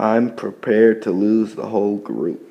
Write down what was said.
I'm prepared to lose the whole group.